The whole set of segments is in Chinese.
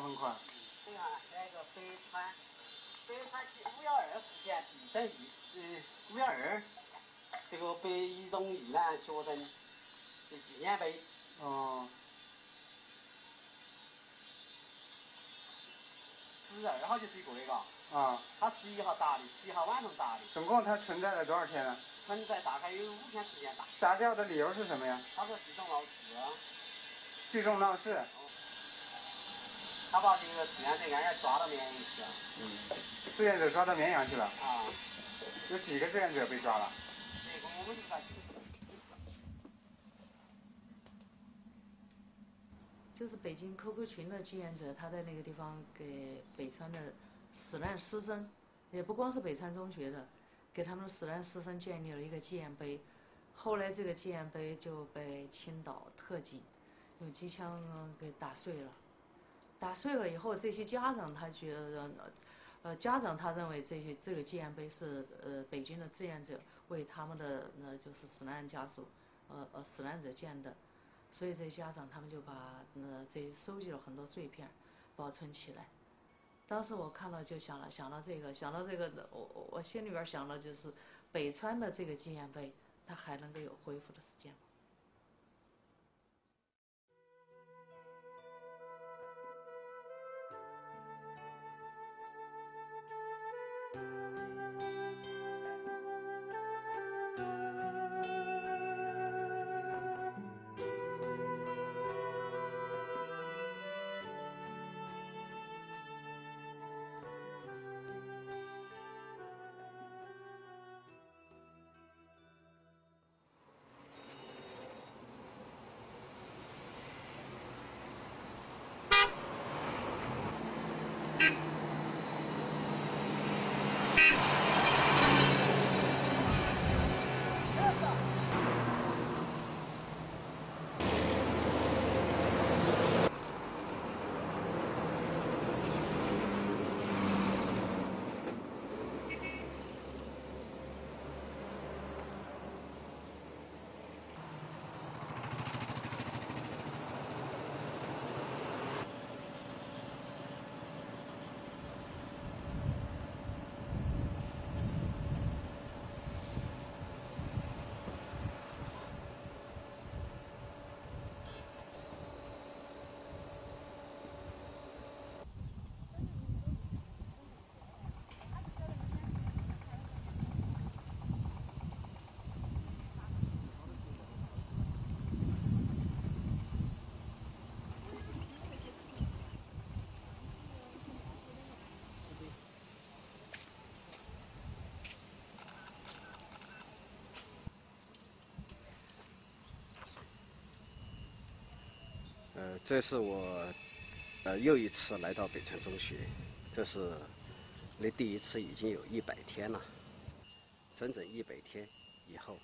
很快。对啊，那个北川，北川五幺二事件地震遇，呃，五幺二，这个北移动遇难学生的纪念碑。哦。十二号就是一个月，嘎。啊。他十一号砸的，十一号晚上砸的。总共他存在了多少天呢？存在大概有五天时间。砸掉的理由是什么呀？他说聚众闹事。聚众闹事。他把这个志愿者安然抓到绵阳去了。嗯。志愿者抓到绵阳去了。啊。有几个志愿者被抓了？这个我们就在就是北京 QQ 群的志愿者，他在那个地方给北川的死难师生，也不光是北川中学的，给他们的死难师生建立了一个纪念碑。后来这个纪念碑就被青岛特警用机枪给打碎了。打碎了以后，这些家长他觉得，呃，家长他认为这些这个纪念碑是呃北京的志愿者为他们的那就是死难家属，呃呃死难者建的，所以这些家长他们就把呃这收集了很多碎片，保存起来。当时我看了就想了想到这个想到这个，我我心里边想了就是北川的这个纪念碑，它还能够有恢复的时间吗？这是我呃又一次来到北川中学，这是离第一次已经有一百天了，整整一百天以后，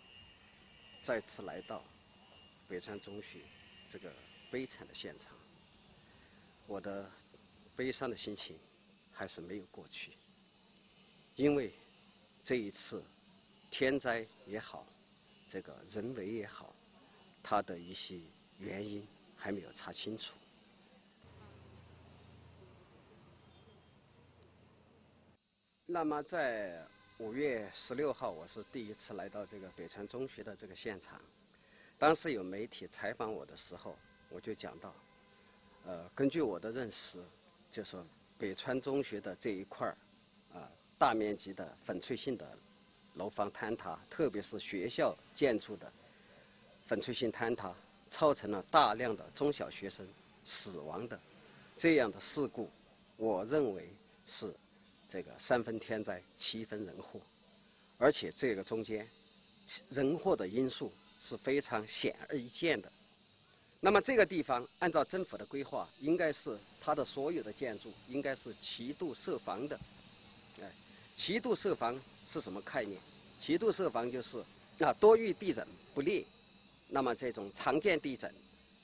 再次来到北川中学这个悲惨的现场，我的悲伤的心情还是没有过去，因为这一次天灾也好，这个人为也好，它的一些原因。还没有查清楚。那么，在五月十六号，我是第一次来到这个北川中学的这个现场。当时有媒体采访我的时候，我就讲到，呃，根据我的认识，就说北川中学的这一块儿，啊，大面积的粉碎性的楼房坍塌，特别是学校建筑的粉碎性坍塌。造成了大量的中小学生死亡的这样的事故，我认为是这个三分天灾七分人祸，而且这个中间人祸的因素是非常显而易见的。那么这个地方按照政府的规划，应该是它的所有的建筑应该是七度设防的。哎，七度设防是什么概念？七度设防就是啊多遇地震不裂。那么这种常见地震，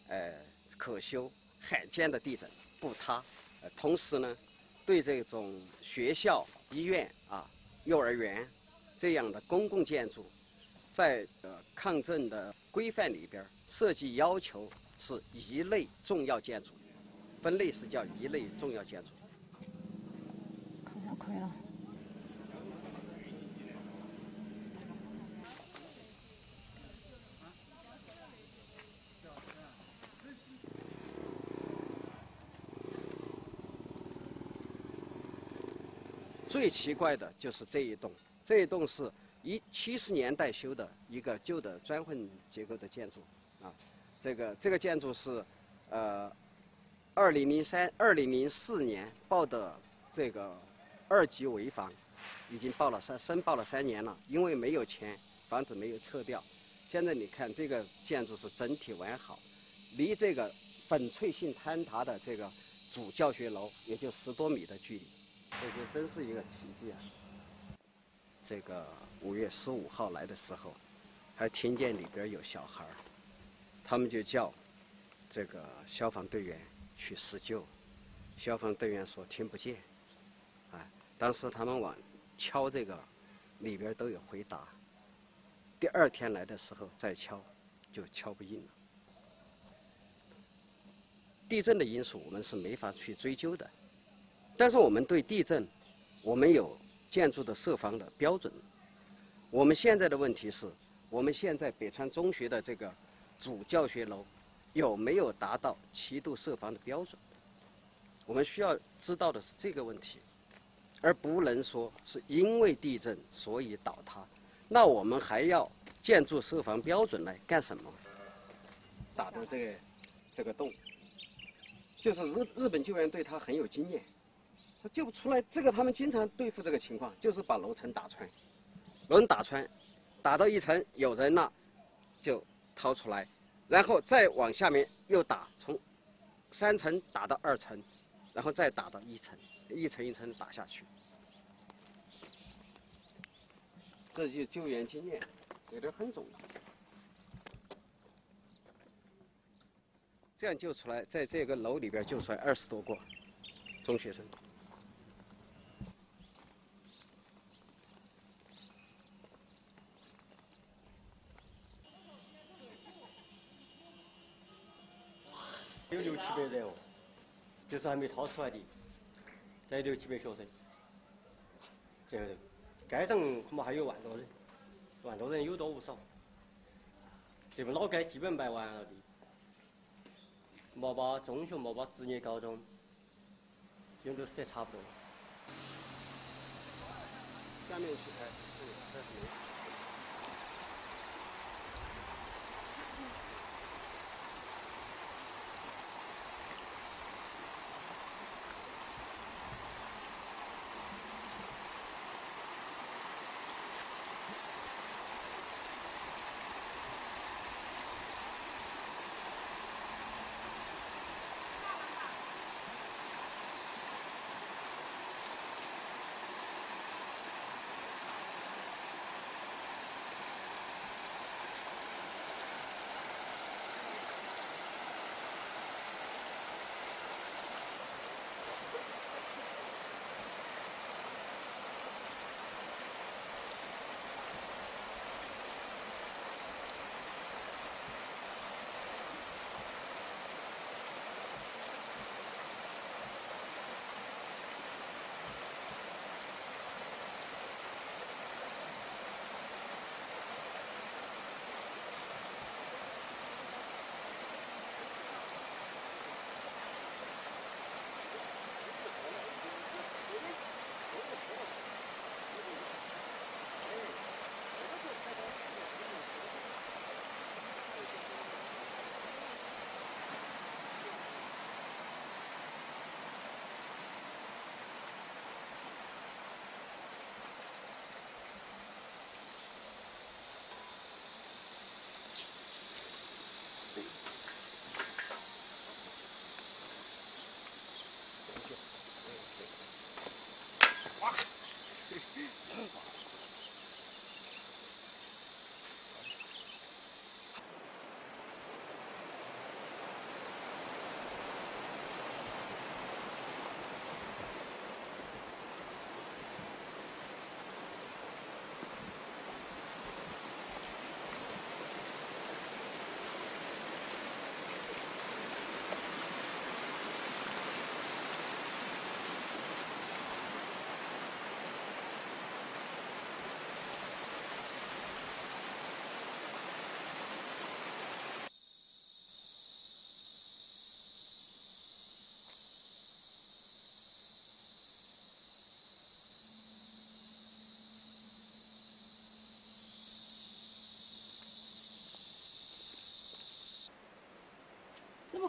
呃，可修；罕见的地震不塌。呃，同时呢，对这种学校、医院啊、幼儿园这样的公共建筑，在呃抗震的规范里边设计要求是一类重要建筑。分类是叫一类重要建筑。最奇怪的就是这一栋，这一栋是一七十年代修的一个旧的砖混结构的建筑，啊，这个这个建筑是，呃，二零零三二零零四年报的这个二级危房，已经报了三申报了三年了，因为没有钱，房子没有撤掉。现在你看这个建筑是整体完好，离这个粉碎性坍塌的这个主教学楼也就十多米的距离。这就真是一个奇迹啊！这个五月十五号来的时候，还听见里边有小孩，他们就叫这个消防队员去施救，消防队员说听不见，啊，当时他们往敲这个里边都有回答，第二天来的时候再敲，就敲不应了。地震的因素我们是没法去追究的。但是我们对地震，我们有建筑的设防的标准。我们现在的问题是，我们现在北川中学的这个主教学楼有没有达到七度设防的标准？我们需要知道的是这个问题，而不能说是因为地震所以倒塌。那我们还要建筑设防标准来干什么？打的这个这个洞，就是日日本救援队他很有经验。救不出来，这个他们经常对付这个情况，就是把楼层打穿，楼层打穿，打到一层有人了，就掏出来，然后再往下面又打，从三层打到二层，然后再打到一层，一层一层打下去，这就救援经验，这点很重要。这样救出来，在这个楼里边救出来二十多个中学生。有六七百人哦，就是还没掏出来的，才六七百学生。这，街上恐怕还有万多人，万多人有多无少。这边老街基本卖完了的，莫把中学，莫把职业高中，用都是差不多。下面去拍，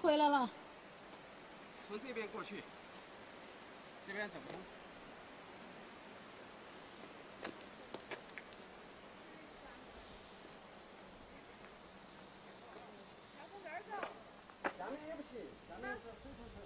回来了。从这边过去，这边怎么。下面也不行，下面是水头头。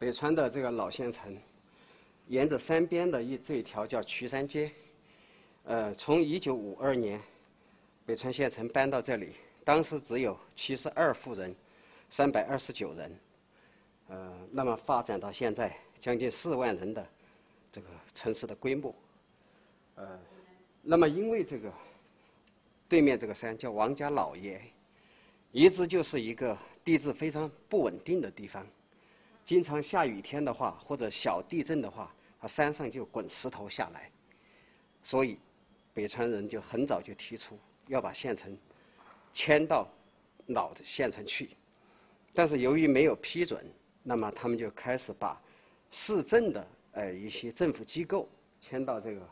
北川的这个老县城，沿着山边的一这一条叫渠山街，呃，从一九五二年，北川县城搬到这里，当时只有七十二户人，三百二十九人，呃，那么发展到现在将近四万人的这个城市的规模，呃，那么因为这个对面这个山叫王家老爷，一直就是一个地质非常不稳定的地方。经常下雨天的话，或者小地震的话，啊，山上就滚石头下来，所以北川人就很早就提出要把县城迁到老的县城去，但是由于没有批准，那么他们就开始把市政的呃一些政府机构迁到这个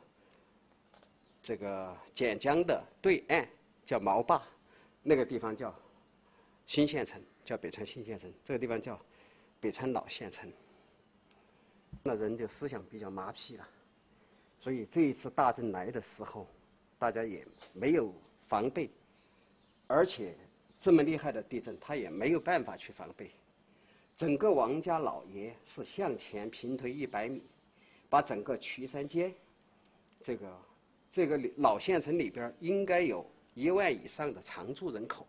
这个简江的对岸，叫毛坝，那个地方叫新县城，叫北川新县城，这个地方叫。北川老县城，那人就思想比较麻痹了，所以这一次大震来的时候，大家也没有防备，而且这么厉害的地震，他也没有办法去防备。整个王家老爷是向前平推一百米，把整个渠山街，这个这个老县城里边应该有一万以上的常住人口，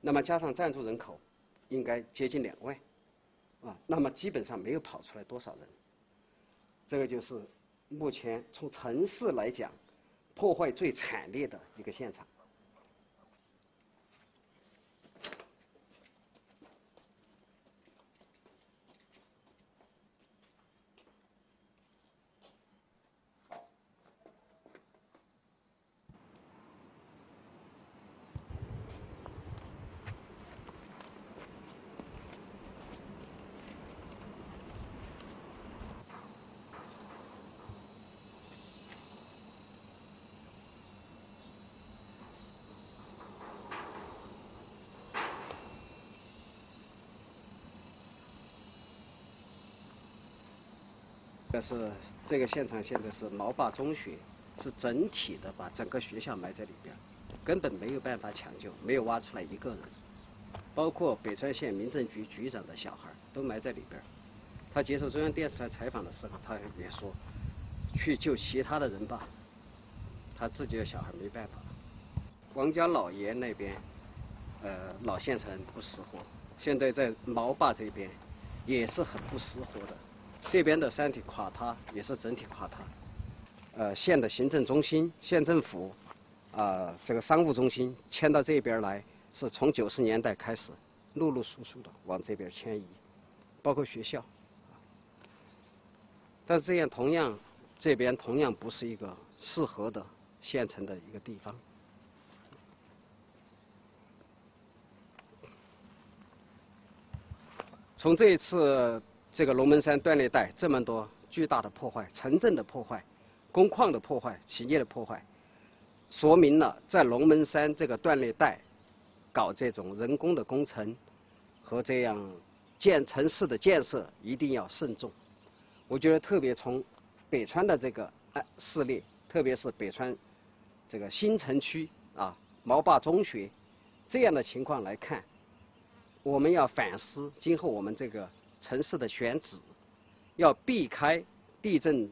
那么加上暂住人口，应该接近两万。啊，那么基本上没有跑出来多少人。这个就是目前从城市来讲，破坏最惨烈的一个现场。这是这个现场，现在是毛坝中学，是整体的把整个学校埋在里边，根本没有办法抢救，没有挖出来一个人，包括北川县民政局局长的小孩都埋在里边。他接受中央电视台采访的时候，他也说，去救其他的人吧，他自己的小孩没办法。王家老爷那边，呃，老县城不识货，现在在毛坝这边，也是很不识货的。这边的山体垮塌也是整体垮塌，呃，县的行政中心、县政府，啊，这个商务中心迁到这边来，是从九十年代开始，陆陆续续的往这边迁移，包括学校。但是这样同样，这边同样不是一个适合的县城的一个地方。从这一次。这个龙门山断裂带这么多巨大的破坏，城镇的破坏，工矿的破坏，企业的破坏，说明了在龙门山这个断裂带搞这种人工的工程和这样建城市的建设一定要慎重。我觉得特别从北川的这个事例，特别是北川这个新城区啊毛坝中学这样的情况来看，我们要反思今后我们这个。城市的选址要避开地震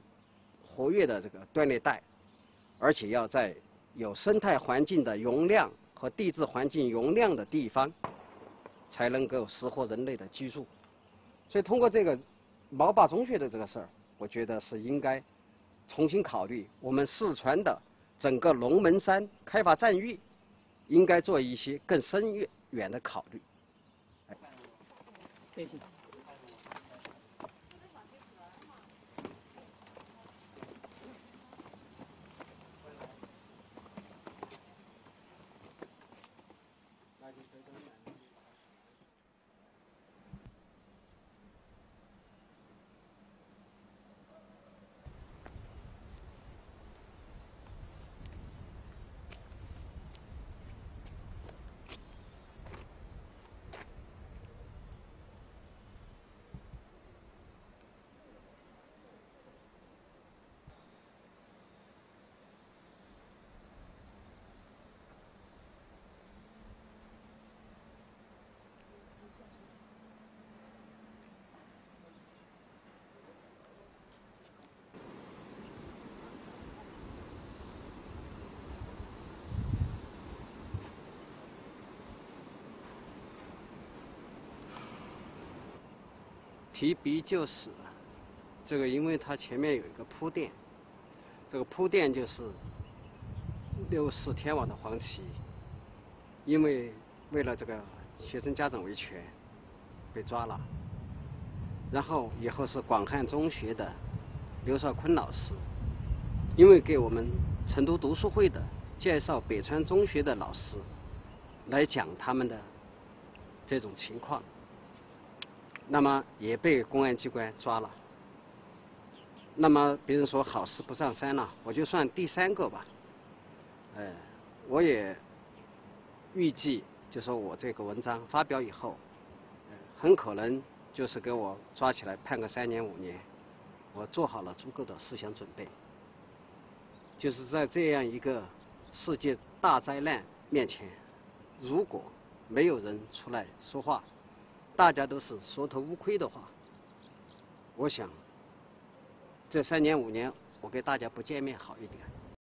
活跃的这个断裂带，而且要在有生态环境的容量和地质环境容量的地方，才能够适合人类的居住。所以，通过这个毛坝中学的这个事儿，我觉得是应该重新考虑我们四川的整个龙门山开发战域，应该做一些更深远远的考虑。提笔就史，这个因为它前面有一个铺垫，这个铺垫就是六四天网的黄旗，因为为了这个学生家长维权被抓了，然后以后是广汉中学的刘少坤老师，因为给我们成都读书会的介绍北川中学的老师来讲他们的这种情况。那么也被公安机关抓了。那么别人说好事不上山了，我就算第三个吧。呃，我也预计，就说我这个文章发表以后，很可能就是给我抓起来判个三年五年。我做好了足够的思想准备，就是在这样一个世界大灾难面前，如果没有人出来说话。大家都是缩头乌龟的话，我想这三年五年，我跟大家不见面好一点。